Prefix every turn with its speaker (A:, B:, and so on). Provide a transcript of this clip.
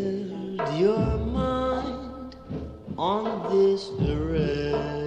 A: build your mind on this array.